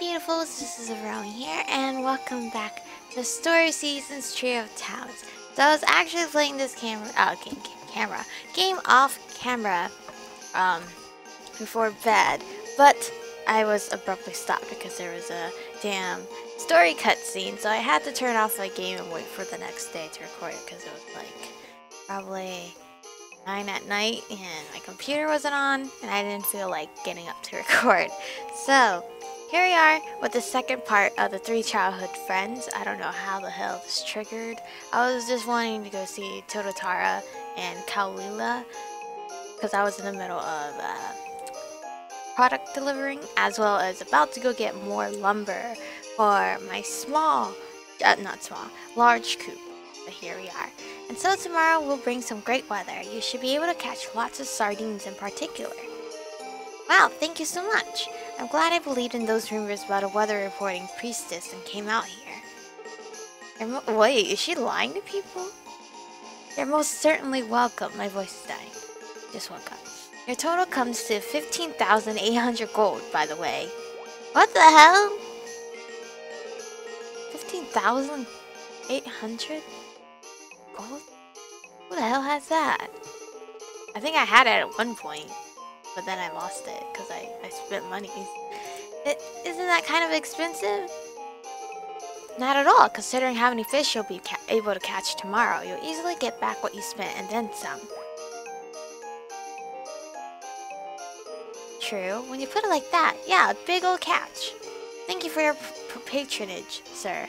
beautifuls, this is Aromie here, and welcome back to Story Seasons Trio of Towns. So I was actually playing this camera, uh, game, camera, game off camera, um, before bed, but I was abruptly stopped because there was a damn story cutscene, so I had to turn off my game and wait for the next day to record it because it was like probably 9 at night and my computer wasn't on and I didn't feel like getting up to record. So, here we are with the second part of the three childhood friends. I don't know how the hell this triggered. I was just wanting to go see Tototara and Kaulila because I was in the middle of uh, product delivering as well as about to go get more lumber for my small, uh, not small, large coop. But here we are. And so tomorrow will bring some great weather. You should be able to catch lots of sardines in particular. Wow, thank you so much. I'm glad I believed in those rumors about a weather reporting priestess and came out here. Wait, is she lying to people? You're most certainly welcome. My voice is dying. Just woke up. Your total comes to 15,800 gold, by the way. What the hell? 15,800 gold? Who the hell has that? I think I had it at one point but then I lost it because I, I spent money. It, isn't that kind of expensive? Not at all, considering how many fish you'll be able to catch tomorrow. You'll easily get back what you spent and then some. True, when you put it like that, yeah, a big old catch. Thank you for your patronage, sir.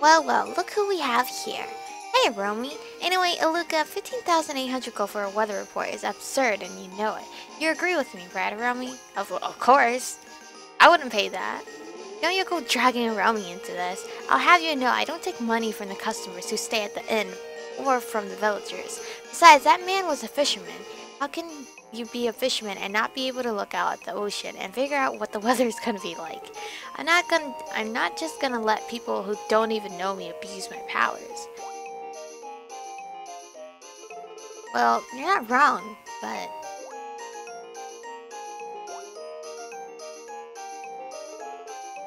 Well, well, look who we have here. Hey, Romy. Anyway, Iluka, 15,800 gold for a weather report is absurd and you know it. You agree with me, right, Romy? Of, of course. I wouldn't pay that. Don't you go dragging Romy into this. I'll have you know I don't take money from the customers who stay at the inn or from the villagers. Besides, that man was a fisherman. How can you be a fisherman and not be able to look out at the ocean and figure out what the weather is going to be like. I'm not going I'm not just going to let people who don't even know me abuse my powers. Well, you're not wrong, but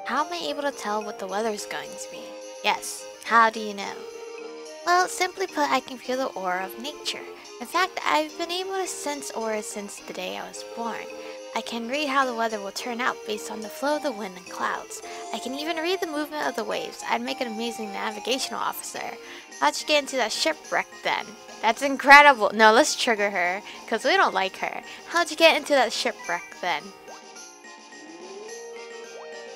How am I able to tell what the weather is going to be? Yes, how do you know? Well, simply put, I can feel the aura of nature. In fact, I've been able to sense auras since the day I was born. I can read how the weather will turn out based on the flow of the wind and clouds. I can even read the movement of the waves. I'd make an amazing navigational officer. How'd you get into that shipwreck then? That's incredible. No, let's trigger her, because we don't like her. How'd you get into that shipwreck then?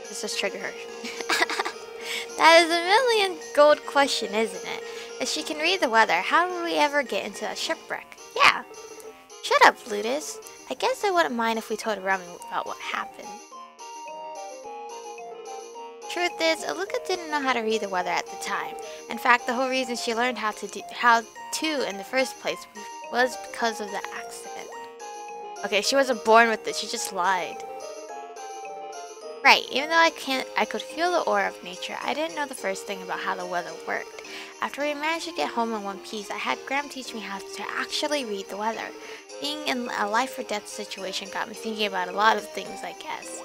Let's just trigger her. that is a million gold question, isn't it? If she can read the weather, how would we ever get into that shipwreck? Yeah. Shut up, Ludus. I guess I wouldn't mind if we told Rami about what happened. Truth is, Aluka didn't know how to read the weather at the time. In fact, the whole reason she learned how to do, how to in the first place was because of the accident. Okay, she wasn't born with it, she just lied. Right, even though I can't I could feel the aura of nature, I didn't know the first thing about how the weather worked. After we managed to get home in one piece, I had Graham teach me how to actually read the weather. Being in a life or death situation got me thinking about a lot of things, I guess.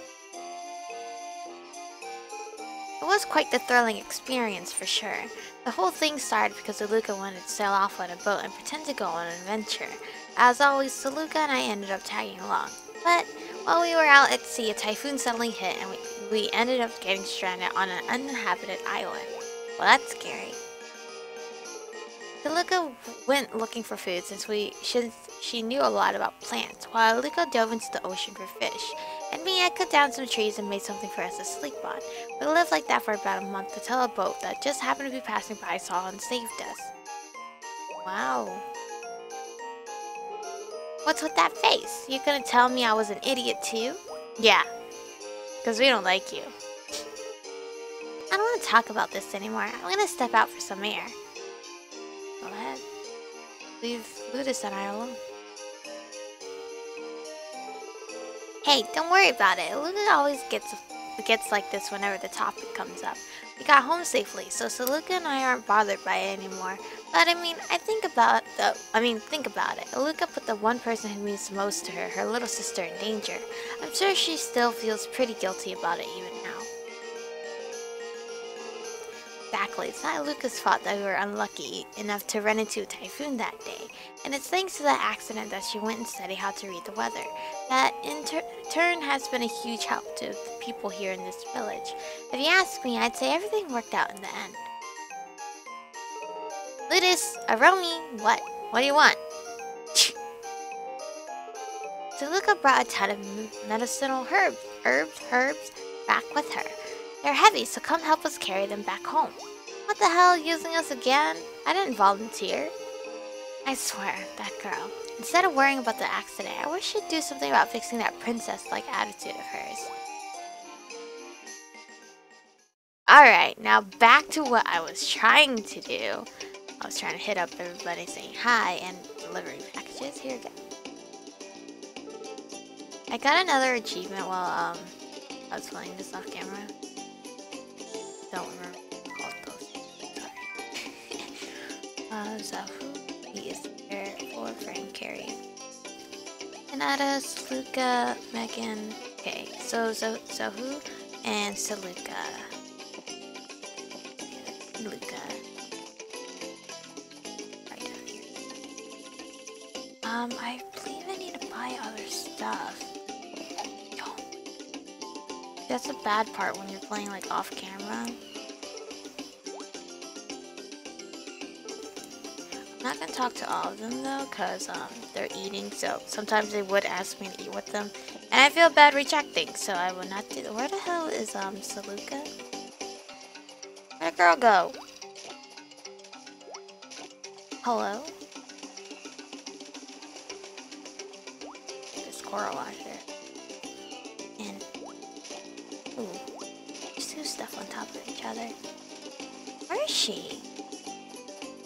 It was quite the thrilling experience for sure. The whole thing started because Aluka wanted to sail off on a boat and pretend to go on an adventure. As always, Saluka and I ended up tagging along. But while we were out at sea, a typhoon suddenly hit and we, we ended up getting stranded on an uninhabited island. Well, that's scary. Deluca went looking for food since we since she knew a lot about plants, while Luca dove into the ocean for fish. And me, I cut down some trees and made something for us to sleep on. We lived like that for about a month until a boat that just happened to be passing by saw and saved us. Wow. What's with that face? You gonna tell me I was an idiot too? Yeah. Because we don't like you. I don't want to talk about this anymore. I'm gonna step out for some air. Go ahead. Leave Ludus and I alone. Hey, don't worry about it. Ludus always gets gets like this whenever the topic comes up. Got home safely, so Saluka and I aren't bothered by it anymore. But I mean, I think about the. I mean, think about it. Alluka put the one person who means most to her, her little sister, in danger. I'm sure she still feels pretty guilty about it even Exactly. It's not Alluka's fault that we were unlucky enough to run into a typhoon that day. And it's thanks to that accident that she went and studied how to read the weather. That in tur turn has been a huge help to the people here in this village. If you ask me, I'd say everything worked out in the end. Ludus, Aromie, what? What do you want? Toluca brought a ton of medicinal herbs, herbs, herbs back with her. They're heavy, so come help us carry them back home. What the hell, using us again? I didn't volunteer. I swear, that girl. Instead of worrying about the accident, I wish she'd do something about fixing that princess-like attitude of hers. Alright, now back to what I was trying to do. I was trying to hit up everybody saying hi and delivering packages. Here we go. I got another achievement while um I was playing this off camera. Don't remember what those. Sorry. uh, Zahu, he is there for Frank carry. Kanata, Saluka, Megan. Okay, so Zahu and Saluka. Luca. Um, I believe I need to buy other stuff. That's a bad part when you're playing like off camera. I'm not gonna talk to all of them though, cause um, they're eating, so sometimes they would ask me to eat with them. And I feel bad rejecting, so I will not do that. Where the hell is um Saluka? Where'd the girl go? Hello? coral washer. And, stuff on top of each other. Where is she?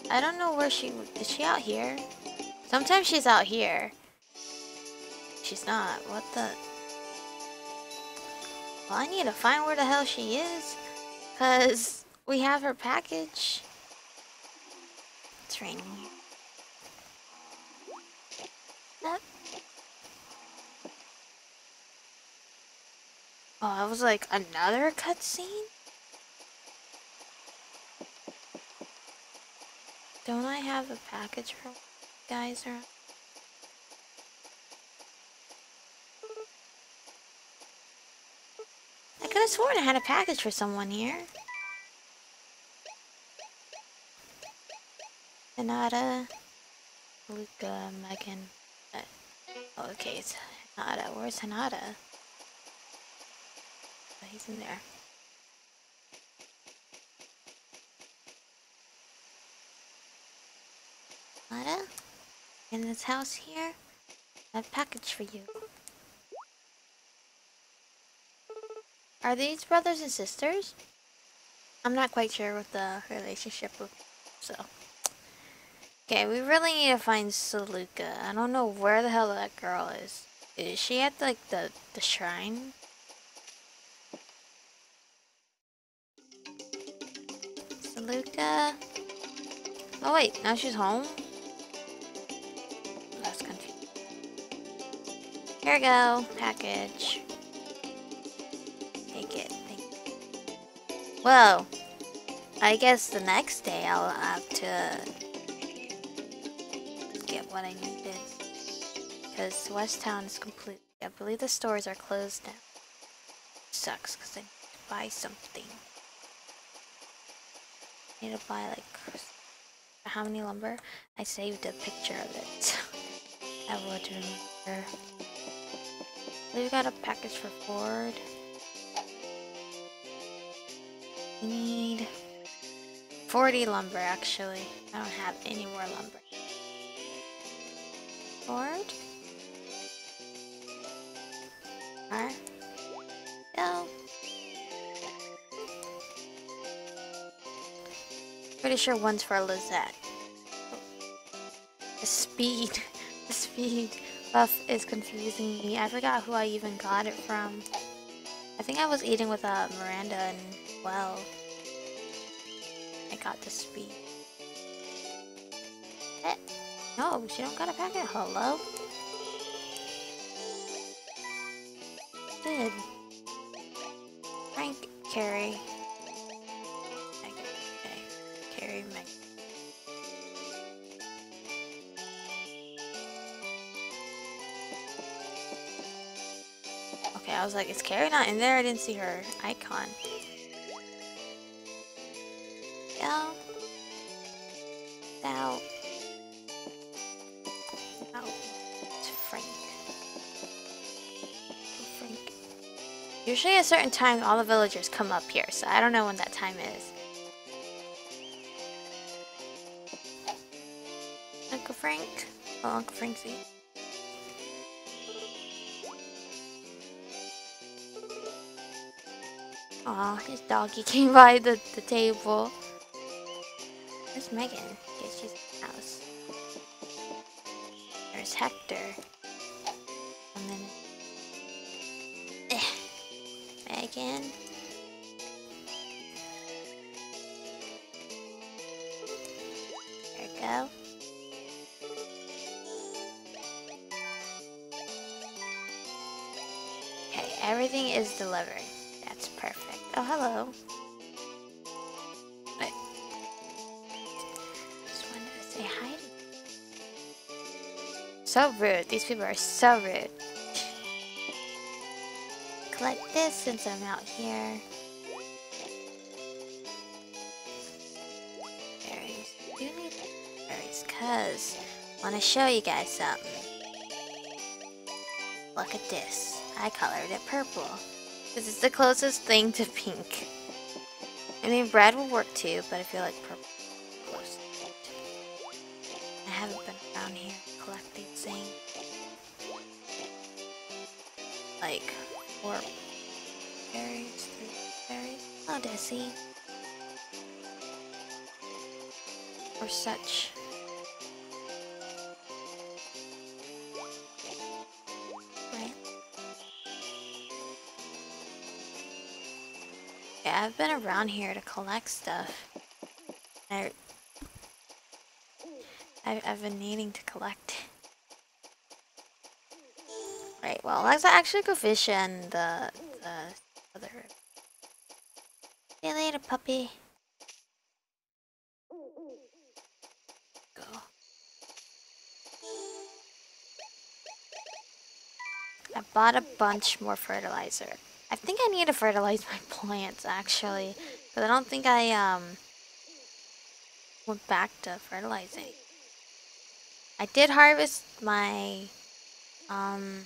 I don't know where she, is she out here? Sometimes she's out here. She's not, what the? Well, I need to find where the hell she is. Cause we have her package. It's raining. Oh, that was like another cutscene? Don't I have a package for guys or I could have sworn I had a package for someone here. Hinata, Luca, Megan. Uh, okay, it's Hinata. Where's Hinata? he's in there. Lada? In this house here? I have a package for you. Are these brothers and sisters? I'm not quite sure what the relationship so. Okay, we really need to find Saluka. I don't know where the hell that girl is. Is she at like the the shrine? Saluka? Oh wait, now she's home? Here we go, package. Take it. Whoa. I guess the next day I'll have to get what I needed. Because Westown is complete. I believe the stores are closed now. Sucks because I need to buy something I need to buy like how many lumber? I saved a picture of it. I would remember. We got a package for Ford. We need 40 lumber actually. I don't have any more lumber. Ford? Go. Pretty sure one's for Lizette. The speed. The speed buff is confusing me. I forgot who I even got it from. I think I was eating with uh, Miranda and well. I got the speed. it? No, she don't got a packet. Hello? Did. Frank, Carrie. Was like, is Carrie not in there? I didn't see her icon. Yeah. Now. Oh, it's Frank. Frank. Usually at a certain times, all the villagers come up here, so I don't know when that time is. Uncle Frank? Oh, Uncle Frank's Aw, his doggy came by the, the table. Where's Megan? Okay, she's in the house. There's Hector. And then... Eh. Megan. There we go. Okay, everything is delivered. Oh, hello. Wait. Just wanted to say hi. to- So rude. These people are so rude. Collect this since I'm out here. Berries. You need berries, cause I want to show you guys something. Look at this. I colored it purple. This is the closest thing to pink. I mean, red will work too, but I feel like purple. I haven't been around here collecting things. Like, four berries, berries. Oh, Desi. Or such. I've been around here to collect stuff. I, I, I've been needing to collect. Right, well, let's actually go fish in the, the other river. See you later, puppy. Go. I bought a bunch more fertilizer. I think I need to fertilize my plants actually, but I don't think I um went back to fertilizing. I did harvest my um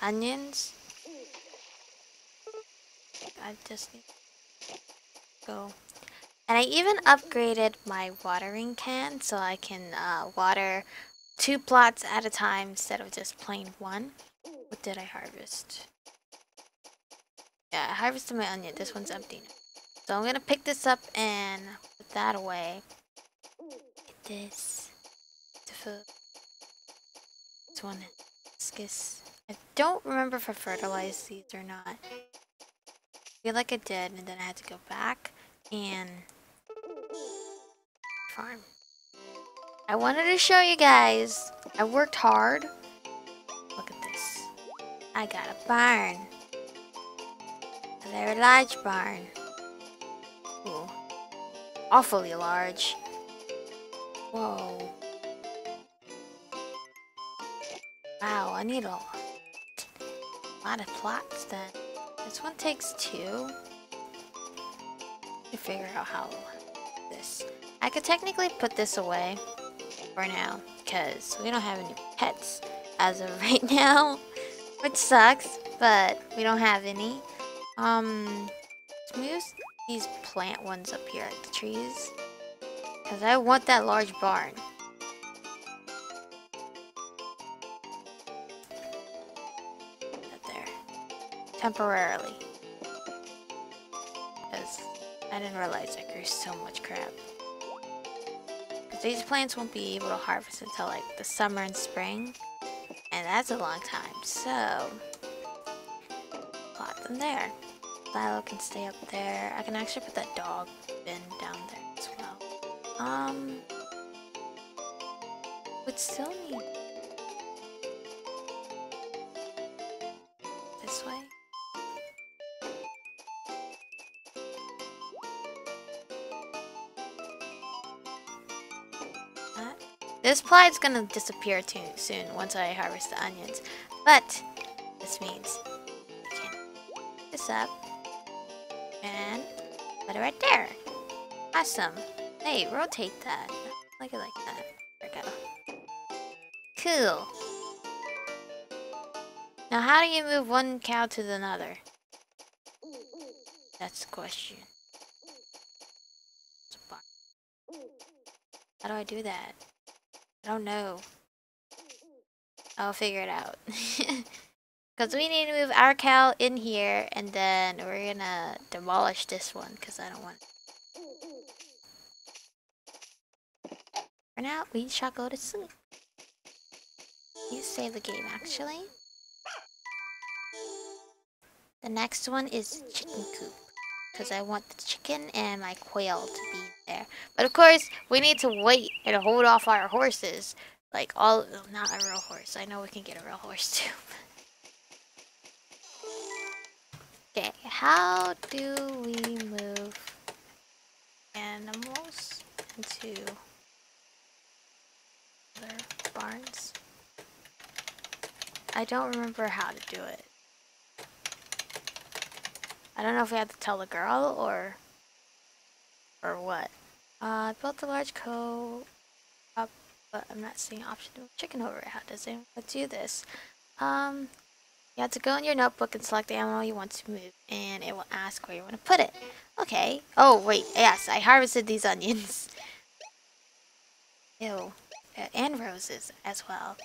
onions. I just need to go. And I even upgraded my watering can so I can uh, water two plots at a time instead of just plain one. What did I harvest? Yeah, I harvested my onion. This one's empty. So I'm gonna pick this up and put that away. Get this. This one. Skis. I don't remember if I fertilized these or not. I feel like I did, and then I had to go back and farm. I wanted to show you guys. I worked hard. Look at this. I got a barn. A very large barn. Ooh. Awfully large. Whoa. Wow, I need a lot, a lot of plots then. This one takes two. To figure out how this. I could technically put this away for now because we don't have any pets as of right now, which sucks. But we don't have any. Um, let's move these plant ones up here, the trees, because I want that large barn. Up there, temporarily, because I didn't realize I grew so much crap. Because these plants won't be able to harvest until like the summer and spring, and that's a long time. So, plot them there. Lilo can stay up there. I can actually put that dog bin down there as well. Um, But still need this way. That. This pline's gonna disappear too soon once I harvest the onions. But this means this up it right there. Awesome. Hey, rotate that. Like it like that. There we go. Cool. Now how do you move one cow to the another? That's the question. How do I do that? I don't know. I'll figure it out. Because we need to move our cow in here, and then we're gonna demolish this one, because I don't want... For now, we shall go to sleep. You save the game, actually. The next one is chicken coop. Because I want the chicken and my quail to be there. But of course, we need to wait and hold off our horses. Like all, not a real horse. I know we can get a real horse too. how do we move animals into other barns? I don't remember how to do it. I don't know if we have to tell the girl or or what. Uh, I built a large co up, but I'm not seeing option to chicken over. it. How does it do this? Um, you have to go in your notebook and select the animal you want to move, and it will ask where you want to put it. Okay. Oh, wait. Yes, I harvested these onions. Ew. Uh, and roses as well.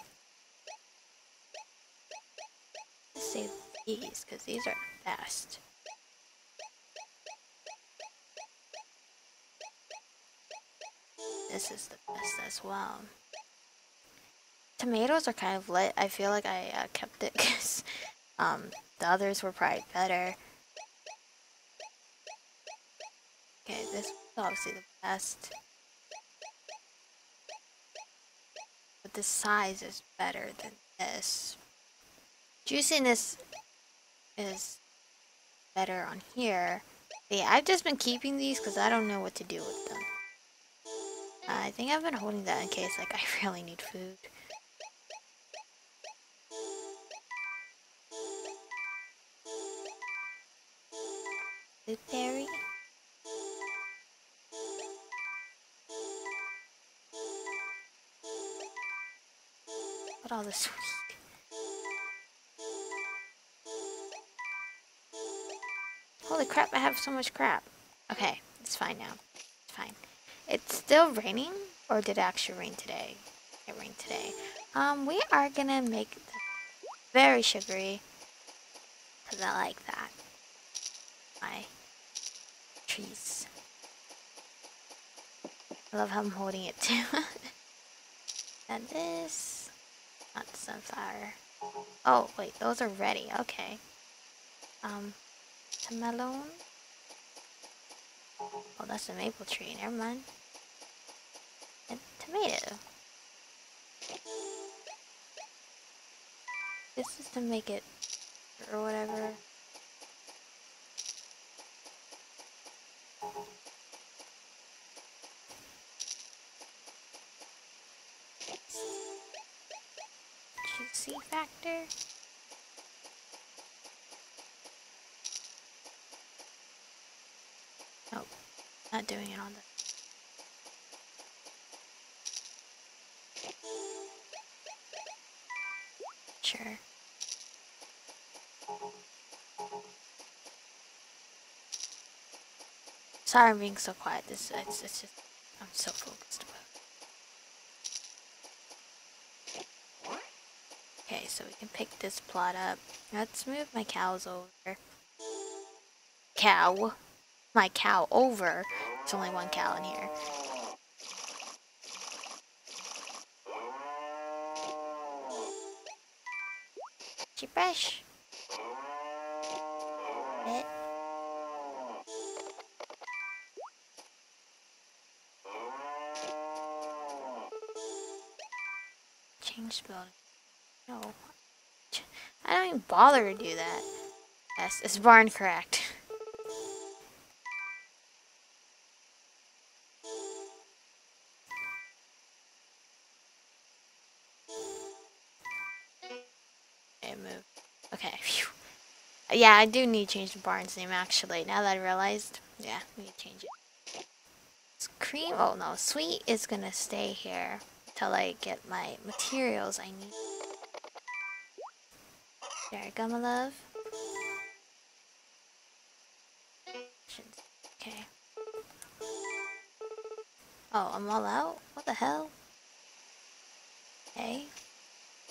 Let's save these, because these are the best. This is the best as well. Tomatoes are kind of lit. I feel like I uh, kept it because um, the others were probably better. Okay, this is obviously the best. But the size is better than this. Juiciness is better on here. But yeah, I've just been keeping these because I don't know what to do with them. Uh, I think I've been holding that in case like I really need food. Blueberry? What all this weed? Holy crap, I have so much crap. Okay, it's fine now. It's fine. It's still raining? Or did it actually rain today? It rained today. Um, we are gonna make very sugary. Because I like that. My trees. I love how I'm holding it too. and this. Not sunflower. Oh, wait, those are ready. Okay. Um, melon. Oh, that's a maple tree. Never mind And tomato. This is to make it or whatever. Juicy factor. Nope, not doing it on the Sure. Sorry I'm being so quiet. This it's, it's just I'm so focused about. Okay, so we can pick this plot up. Let's move my cows over. Cow. My cow over. There's only one cow in here. brush. Bit. Change building. No. I don't even bother to do that. Yes, it's barn correct. Okay. Okay. Yeah, I do need to change the barn's name actually, now that I realized. Yeah, we need to change it. It's cream, oh no, sweet is gonna stay here until I get my materials I need. My love. Okay. Oh, I'm all out? What the hell? Okay.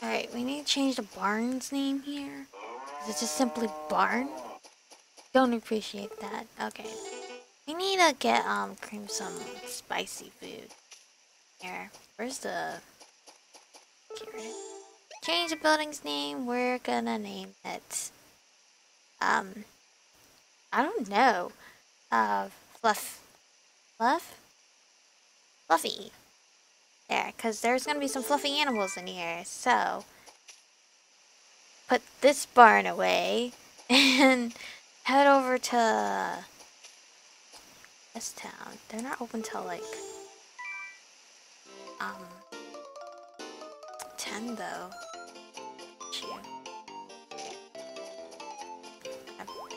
Alright, we need to change the barn's name here. Is it just simply barn? Don't appreciate that. Okay. We need to get um cream some spicy food. Here. Where's the Change the building's name. We're gonna name it um I don't know. Uh Fluff Fluff? Fluffy. There, because there's gonna be some fluffy animals in here, so put this barn away and head over to this town. They're not open till like um 10 though.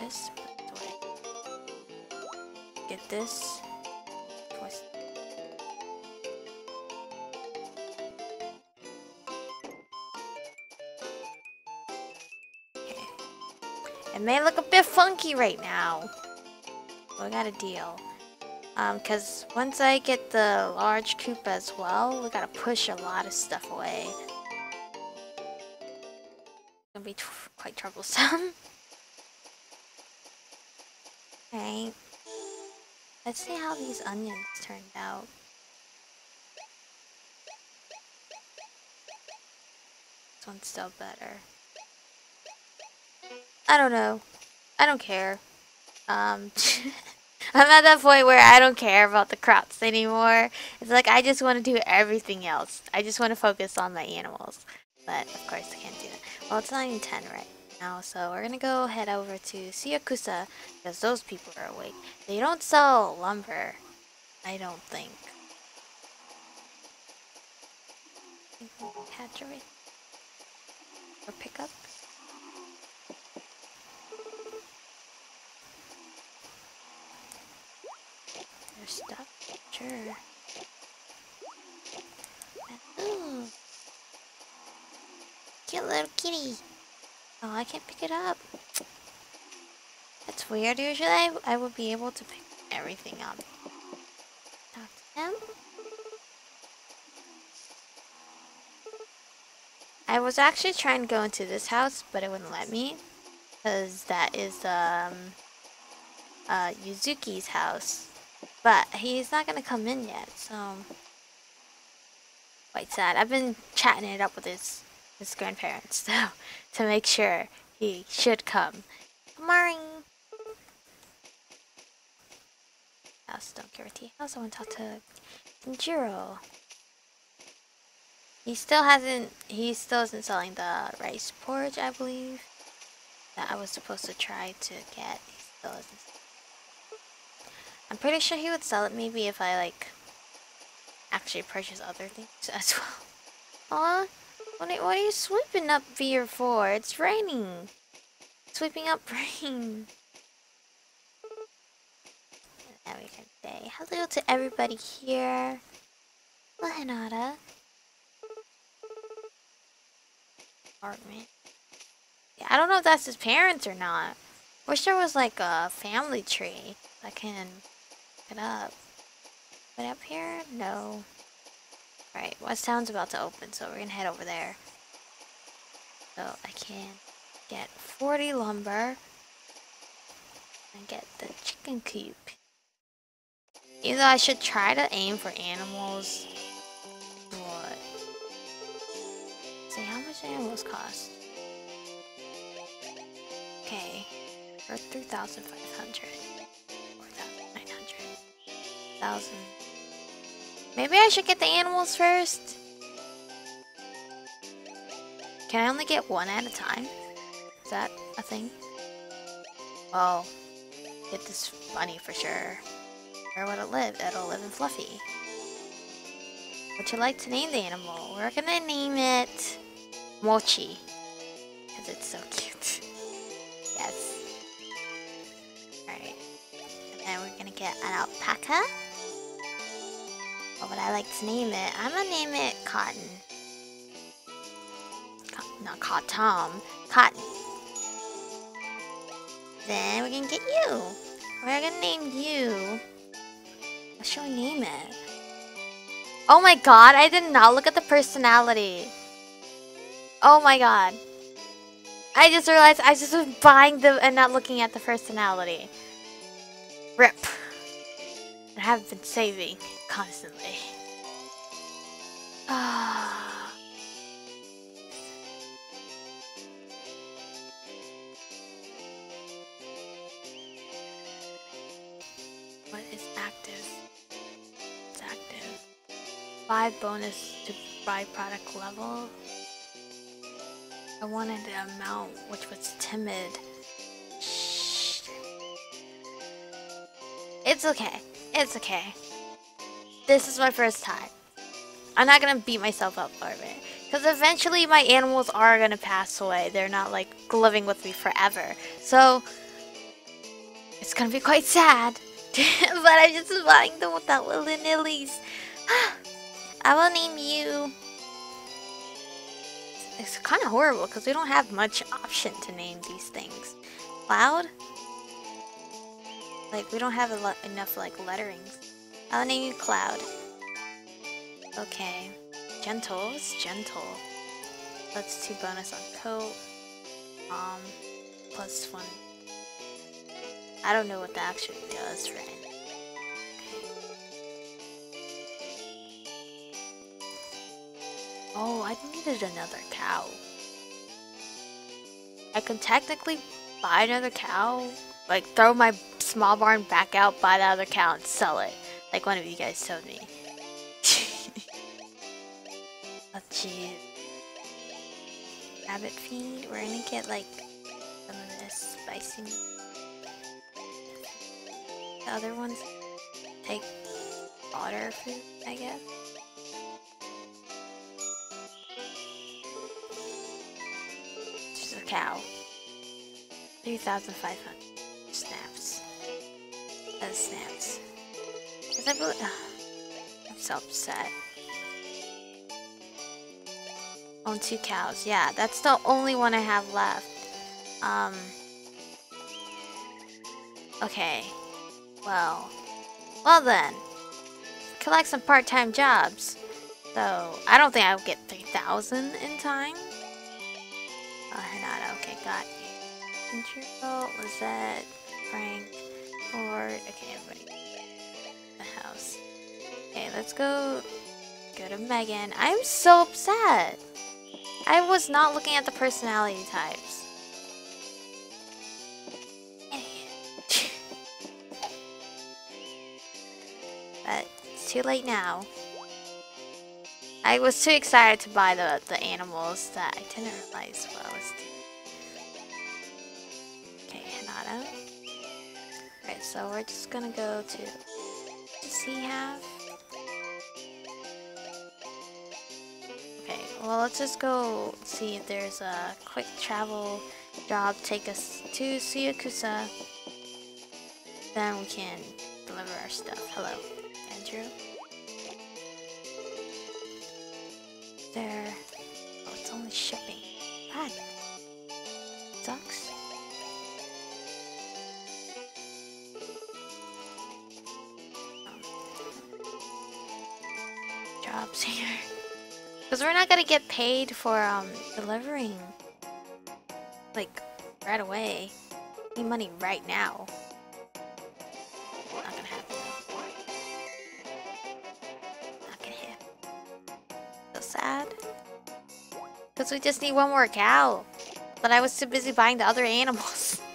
This. Get this. Okay. It may look a bit funky right now. But I got a deal. Um, cause once I get the large coop as well, we gotta push a lot of stuff away. It's gonna be quite troublesome. right. Let's see how these onions turned out. This one's still better. I don't know. I don't care. Um, I'm at that point where I don't care about the crops anymore. It's like I just want to do everything else. I just want to focus on my animals. But of course I can't do that. Well, it's 9 and 10 right now, so we're gonna go head over to Tsuyukusa because those people are awake. They don't sell lumber, I don't think. Hatchery or pickup. There's stuff? Sure. Cute little kitty. Oh, I can't pick it up. That's weird. Usually I, I would be able to pick everything up. Talk to him. I was actually trying to go into this house, but it wouldn't let me. Because that is um, uh, Yuzuki's house. But he's not going to come in yet, so... Quite sad. I've been chatting it up with his, his grandparents, though, to make sure he should come. Morning! House, don't care what house. I want to talk to Jiro. He still hasn't, he still isn't selling the rice porridge, I believe. That I was supposed to try to get. He still isn't I'm pretty sure he would sell it maybe if I like actually purchase other things as well. Aw, what are, what are you sweeping up here for? It's raining. Sweeping up rain. Say hello to everybody here. Hello, Hinata. Apartment. Yeah, I don't know if that's his parents or not. Wish there was like a family tree. I can look it up. But up here? No. Alright, Westown's about to open, so we're gonna head over there. So I can get 40 lumber and get the chicken coop. Either I should try to aim for animals. What? See how much animals cost. Okay, for 3,500 thousand. Maybe I should get the animals first. Can I only get one at a time? Is that a thing? Well, get this bunny for sure. Where would it live? It'll live in Fluffy. Would you like to name the animal? We're gonna name it Mochi. Because it's so cute. yes. Alright. And then we're gonna get an alpaca. What would I like to name it? I'm gonna name it Cotton. Co not Cotton. Cotton. Then we're gonna get you. We're gonna name you. What should we name it? Oh my god, I did not look at the personality. Oh my god. I just realized I just was buying them and not looking at the personality. Rip. I have been saving constantly. Ah. what is active? It's active. 5 bonus to byproduct level. I wanted the amount which was timid. Shh. It's okay. It's okay. This is my first time. I'm not gonna beat myself up for it. Because eventually my animals are gonna pass away. They're not like living with me forever. So it's gonna be quite sad. but I just buying them without willy nillys. I will name you. It's kind of horrible because we don't have much option to name these things. Cloud? Like, we don't have enough, like, letterings. I'll name you Cloud. Okay. Gentle is gentle. That's two bonus on coat. Um, plus one. I don't know what that actually does for anything. Oh, I needed another cow. I can technically buy another cow, like throw my small barn back out, buy the other cow, and sell it, like one of you guys told me. oh jeez. Rabbit feed. We're gonna get like some of this spicy. The other ones take water food, I guess. She's a cow. 3,500 snaps. That snaps. I'm so upset. Own two cows. Yeah, that's the only one I have left. Um. Okay. Well. Well then. Collect some part-time jobs. So, I don't think I'll get 3,000 in time. Oh, Hinata. Okay, got you. Intro, Lizette, Frank, Ford. Okay, everybody. Let's go. Go to Megan. I'm so upset. I was not looking at the personality types. but it's too late now. I was too excited to buy the, the animals that I didn't realize what I was doing. Okay, Hinata. Alright, so we're just gonna go to... Does he have? Well let's just go see if there's a quick travel job take us to Tsuyukusa. Then we can deliver our stuff. Hello, Andrew. there. Oh, it's only shipping. That we're not gonna get paid for um delivering like right away. need money right now. Not gonna happen. Not gonna happen. So sad. Because we just need one more cow. But I was too busy buying the other animals.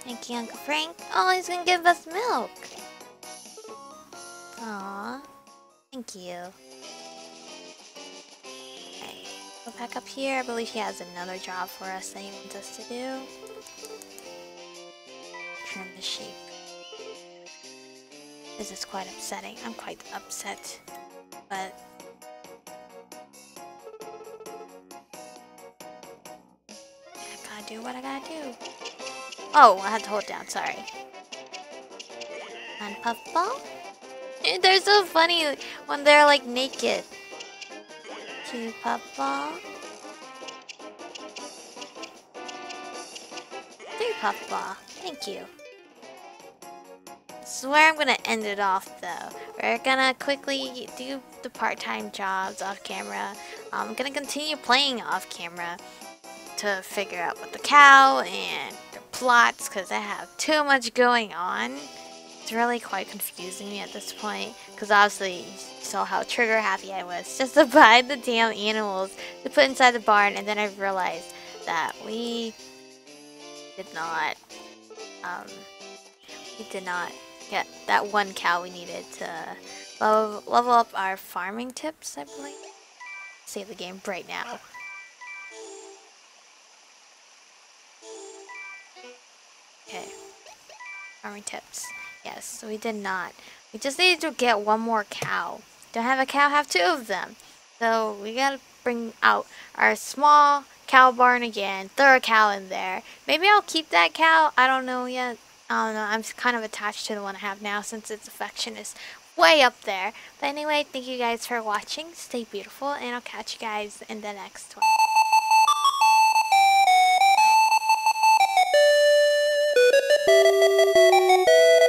Thank you, Uncle Frank. Oh, he's gonna give us milk. Aww. Thank you. Go back up here. I believe he has another job for us that he wants us to do. Trim the sheep. This is quite upsetting. I'm quite upset. But I gotta do what I gotta do. Oh, I had to hold down, sorry. And puffball? They're so funny when they're like naked. Two puffball. Three puffball. Thank you. This is where I'm gonna end it off though. We're gonna quickly do the part-time jobs off camera. I'm gonna continue playing off camera to figure out what the cow and the plots because I have too much going on. It's really quite confusing me at this point because obviously you saw how trigger happy I was just to buy the damn animals to put inside the barn and then I realized that we did not um, we did not get that one cow we needed to level, level up our farming tips I believe. Save the game right now. Okay. Farming tips. Yes, so we did not. We just need to get one more cow. Don't have a cow, have two of them. So we gotta bring out our small cow barn again. Throw a cow in there. Maybe I'll keep that cow. I don't know yet. I don't know. I'm kind of attached to the one I have now since its affection is way up there. But anyway, thank you guys for watching. Stay beautiful, and I'll catch you guys in the next one. Thank you.